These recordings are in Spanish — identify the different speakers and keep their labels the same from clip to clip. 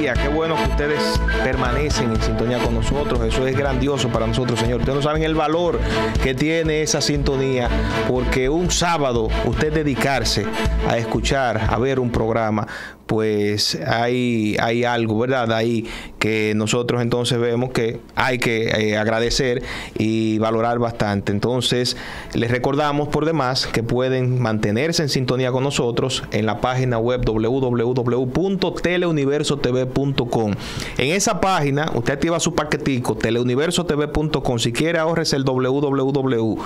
Speaker 1: Qué bueno que ustedes permanecen en sintonía con nosotros. Eso es grandioso para nosotros, Señor. Ustedes no saben el valor que tiene esa sintonía, porque un sábado usted dedicarse a escuchar, a ver un programa, pues hay, hay algo, ¿verdad? Ahí que nosotros entonces vemos que hay que eh, agradecer y valorar bastante. Entonces, les recordamos por demás que pueden mantenerse en sintonía con nosotros en la página web www.teleuniversotv.com. En esa página, usted activa su paquetico, teleuniversotv.com. Si quiere, ahorres el www.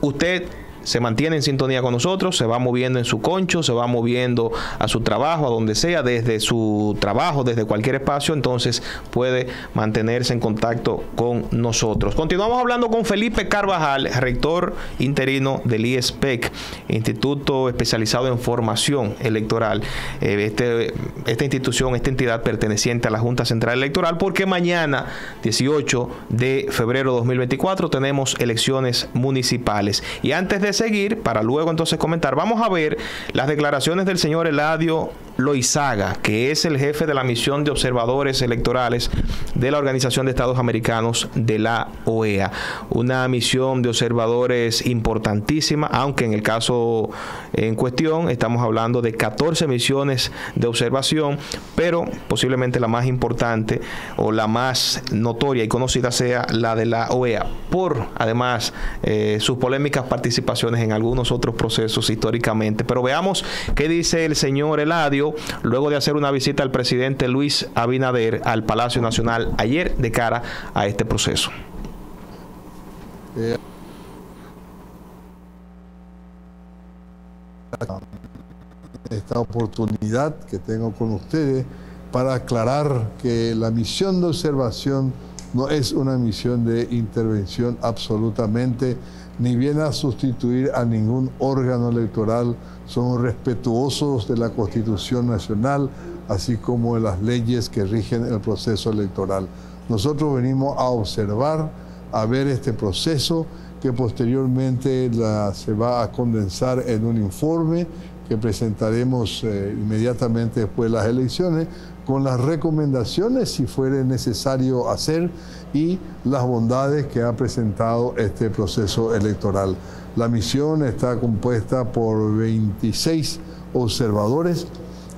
Speaker 1: Usted se mantiene en sintonía con nosotros, se va moviendo en su concho, se va moviendo a su trabajo, a donde sea, desde su trabajo, desde cualquier espacio, entonces puede mantenerse en contacto con nosotros. Continuamos hablando con Felipe Carvajal, rector interino del IESPEC, Instituto Especializado en Formación Electoral. Eh, este, esta institución, esta entidad perteneciente a la Junta Central Electoral, porque mañana, 18 de febrero de 2024, tenemos elecciones municipales. Y antes de seguir para luego entonces comentar. Vamos a ver las declaraciones del señor Eladio Loizaga, que es el jefe de la misión de observadores electorales de la Organización de Estados Americanos de la OEA. Una misión de observadores importantísima, aunque en el caso en cuestión estamos hablando de 14 misiones de observación, pero posiblemente la más importante o la más notoria y conocida sea la de la OEA, por además eh, sus polémicas participaciones en algunos otros procesos históricamente. Pero veamos qué dice el señor Eladio luego de hacer una visita al presidente Luis Abinader al Palacio Nacional ayer de cara a este proceso.
Speaker 2: esta oportunidad que tengo con ustedes para aclarar que la misión de observación no es una misión de intervención absolutamente ni viene a sustituir a ningún órgano electoral, somos respetuosos de la Constitución Nacional, así como de las leyes que rigen el proceso electoral. Nosotros venimos a observar, a ver este proceso que posteriormente se va a condensar en un informe que presentaremos eh, inmediatamente después de las elecciones con las recomendaciones si fuere necesario hacer y las bondades que ha presentado este proceso electoral. La misión está compuesta por 26 observadores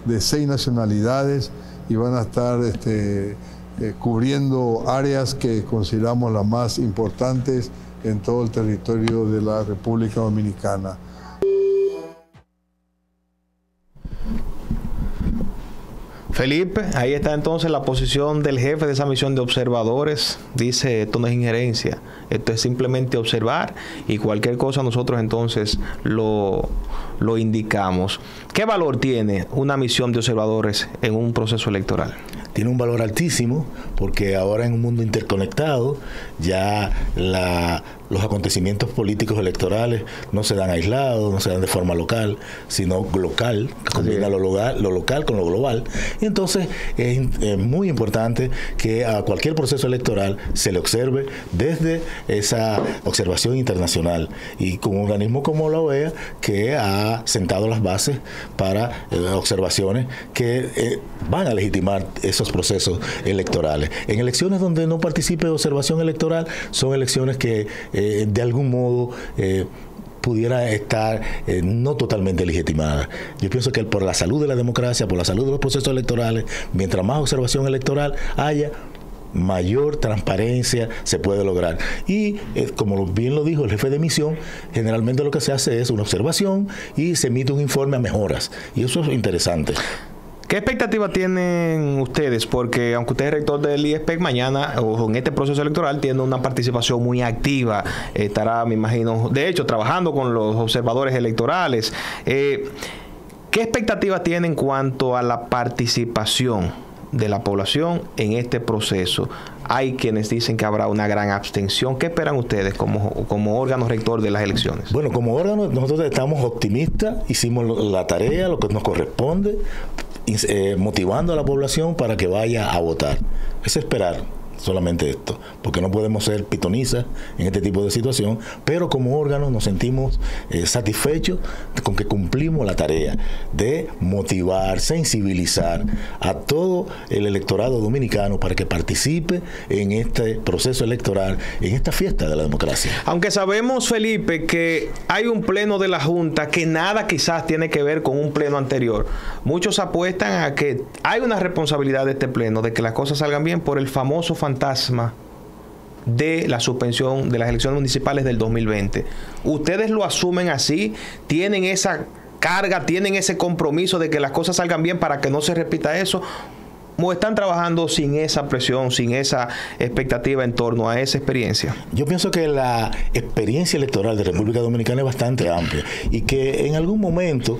Speaker 2: de seis nacionalidades y van a estar este, eh, cubriendo áreas que consideramos las más importantes en todo el territorio de la República Dominicana.
Speaker 1: Felipe, ahí está entonces la posición del jefe de esa misión de observadores. Dice, esto no es injerencia, esto es simplemente observar y cualquier cosa nosotros entonces lo, lo indicamos. ¿Qué valor tiene una misión de observadores en un proceso electoral?
Speaker 3: Tiene un valor altísimo porque ahora en un mundo interconectado ya la los acontecimientos políticos electorales no se dan aislados, no se dan de forma local, sino local, combina lo local, lo local con lo global. Y entonces es, muy importante que a cualquier proceso electoral se le observe desde esa observación internacional y con un organismo como la OEA que ha sentado las bases para eh, observaciones que eh, van a legitimar esos procesos electorales. En elecciones donde no participe observación electoral son elecciones que eh, de algún modo eh, pudiera estar eh, no totalmente legitimada. Yo pienso que por la salud de la democracia, por la salud de los procesos electorales, mientras más observación electoral haya, mayor transparencia se puede lograr. Y como bien lo dijo el jefe de misión, generalmente lo que se hace es una observación y se emite un informe a mejoras. Y eso es interesante.
Speaker 1: ¿Qué expectativa tienen ustedes? Porque aunque usted es rector del IESPEC, mañana o en este proceso electoral tiene una participación muy activa. estará, me imagino, de hecho, trabajando con los observadores electorales. Eh, ¿Qué expectativa tiene en cuanto a la participación de la población en este proceso? Hay quienes dicen que habrá una gran abstención. ¿Qué esperan ustedes como, como órgano rector de las elecciones?
Speaker 3: Bueno, como órgano nosotros estamos optimistas, hicimos la tarea, lo que nos corresponde, eh, motivando a la población para que vaya a votar. Es esperar. Solamente esto, porque no podemos ser pitonizas en este tipo de situación, pero como órgano nos sentimos eh, satisfechos con que cumplimos la tarea de motivar, sensibilizar a todo el electorado dominicano para que participe en este proceso electoral, en esta fiesta de la democracia.
Speaker 1: Aunque sabemos, Felipe, que hay un pleno de la Junta que nada quizás tiene que ver con un pleno anterior. Muchos apuestan a que hay una responsabilidad de este pleno, de que las cosas salgan bien por el famoso fantasma de la suspensión de las elecciones municipales del 2020. ¿Ustedes lo asumen así? ¿Tienen esa carga, tienen ese compromiso de que las cosas salgan bien para que no se repita eso? ¿O están trabajando sin esa presión, sin esa expectativa en torno a esa experiencia?
Speaker 3: Yo pienso que la experiencia electoral de República Dominicana es bastante amplia y que en algún momento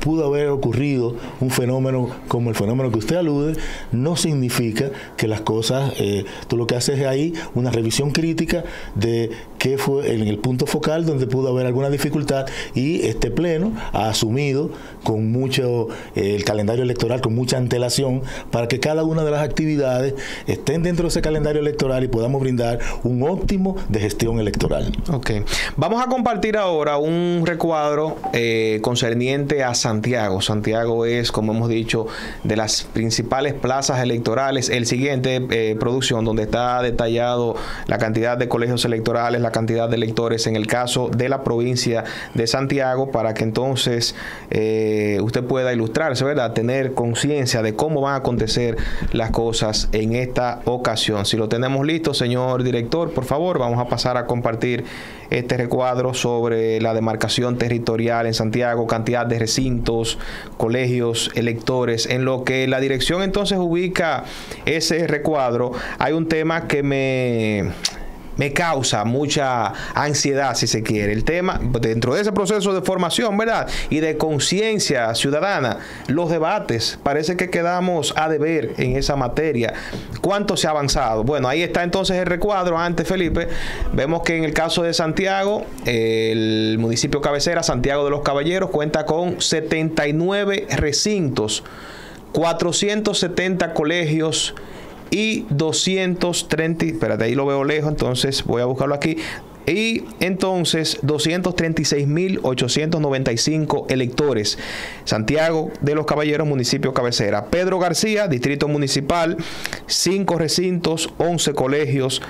Speaker 3: pudo haber ocurrido un fenómeno como el fenómeno que usted alude, no significa que las cosas, eh, tú lo que haces es ahí una revisión crítica de qué fue en el punto focal donde pudo haber alguna dificultad y este pleno ha asumido con mucho eh, el calendario electoral con mucha antelación para que cada una de las actividades estén dentro de ese calendario electoral y podamos brindar un óptimo de gestión electoral.
Speaker 1: Ok. Vamos a compartir ahora un recuadro eh, concerniente a Santiago. Santiago es, como hemos dicho, de las principales plazas electorales. El siguiente eh, producción, donde está detallado la cantidad de colegios electorales, la cantidad de electores en el caso de la provincia de Santiago, para que entonces eh, usted pueda ilustrarse, ¿verdad? Tener conciencia de cómo van a acontecer las cosas en esta ocasión. Si lo tenemos listo, señor director, por favor, vamos a pasar a compartir este recuadro sobre la demarcación territorial en Santiago, cantidad de recintos, colegios, electores. En lo que la dirección entonces ubica ese recuadro, hay un tema que me me causa mucha ansiedad, si se quiere. El tema, dentro de ese proceso de formación, ¿verdad? Y de conciencia ciudadana, los debates, parece que quedamos a deber en esa materia. ¿Cuánto se ha avanzado? Bueno, ahí está entonces el recuadro. Antes, Felipe, vemos que en el caso de Santiago, el municipio cabecera, Santiago de los Caballeros, cuenta con 79 recintos, 470 colegios, y 230, espérate, ahí lo veo lejos, entonces voy a buscarlo aquí. Y entonces 236.895 electores. Santiago de los Caballeros, municipio cabecera. Pedro García, distrito municipal, 5 recintos, 11 colegios,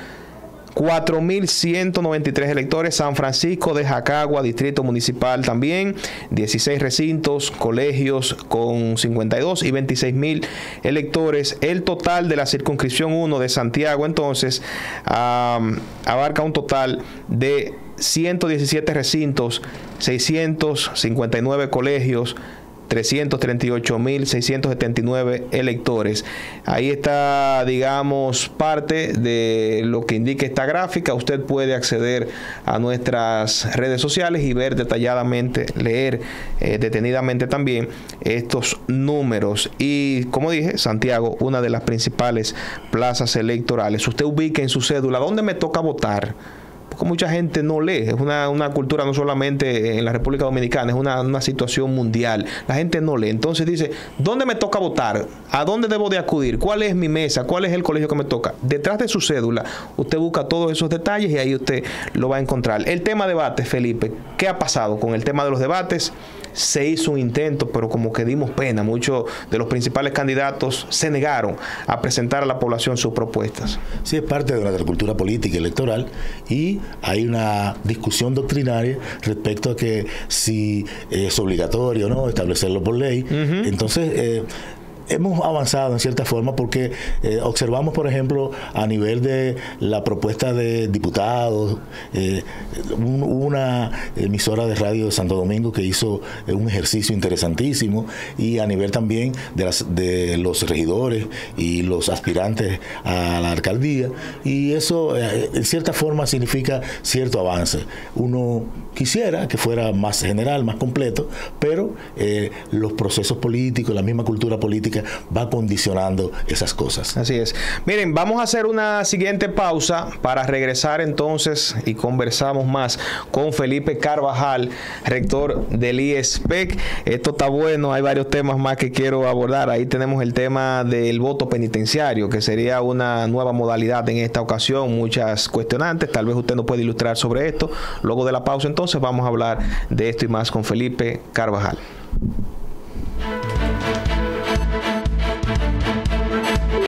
Speaker 1: 4.193 electores. San Francisco de Jacagua, distrito municipal también. 16 recintos, colegios con 52 y 26.000 electores. El total de la circunscripción 1 de Santiago entonces abarca un total de 117 recintos, 659 colegios, 338.679 electores. Ahí está, digamos, parte de lo que indica esta gráfica. Usted puede acceder a nuestras redes sociales y ver detalladamente, leer eh, detenidamente también estos números. Y como dije, Santiago, una de las principales plazas electorales. Usted ubica en su cédula dónde me toca votar mucha gente no lee. Es una, una cultura no solamente en la República Dominicana, es una, una, situación mundial. La gente no lee. Entonces dice, ¿dónde me toca votar? ¿A dónde debo de acudir? ¿Cuál es mi mesa? ¿Cuál es el colegio que me toca? Detrás de su cédula, usted busca todos esos detalles y ahí usted lo va a encontrar. El tema debate, Felipe, ¿qué ha pasado con el tema de los debates? Se hizo un intento, pero como que dimos pena. Muchos de los principales candidatos se negaron a presentar a la población sus propuestas.
Speaker 3: Sí, es parte de nuestra cultura política y electoral y hay una discusión doctrinaria respecto a que si es obligatorio o no establecerlo por ley. Entonces, eh, hemos avanzado en cierta forma porque eh, observamos, por ejemplo, a nivel de la propuesta de diputados, eh, una emisora de radio de Santo Domingo que hizo eh, un ejercicio interesantísimo y a nivel también de, las, de los regidores y los aspirantes a la alcaldía y eso en cierta forma significa cierto avance. Uno quisiera que fuera más general, más completo, pero los procesos políticos, la misma cultura política va condicionando esas cosas.
Speaker 1: Así es. Miren, vamos a hacer una siguiente pausa para regresar entonces y conversamos más con Felipe Carvajal, rector del IESPEC. Esto está bueno, hay varios temas más que quiero abordar. Ahí tenemos el tema del voto penitenciario, que sería una nueva modalidad en esta ocasión, muchas cuestionantes. Tal vez usted nos puede ilustrar sobre esto. Luego de la pausa entonces vamos a hablar de esto y más con Felipe Carvajal.